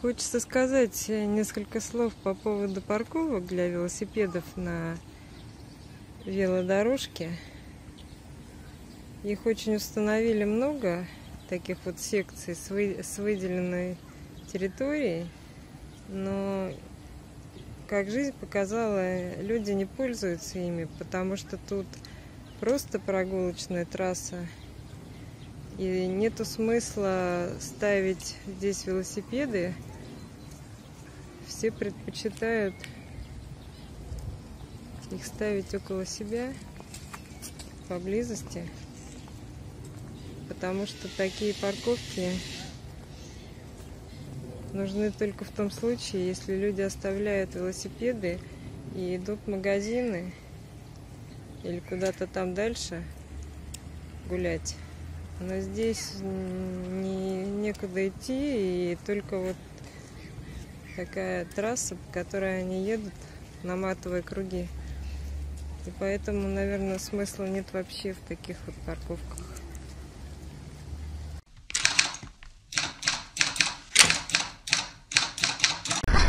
Хочется сказать несколько слов по поводу парковок для велосипедов на велодорожке. Их очень установили много, таких вот секций с, вы, с выделенной территорией, но, как жизнь показала, люди не пользуются ими, потому что тут просто прогулочная трасса, и нету смысла ставить здесь велосипеды, все предпочитают их ставить около себя, поблизости, потому что такие парковки нужны только в том случае, если люди оставляют велосипеды и идут в магазины или куда-то там дальше гулять. Но здесь не, некуда идти, и только вот такая трасса, по которой они едут, наматывая круги. И поэтому, наверное, смысла нет вообще в таких вот парковках.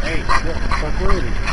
Эй, успокоились?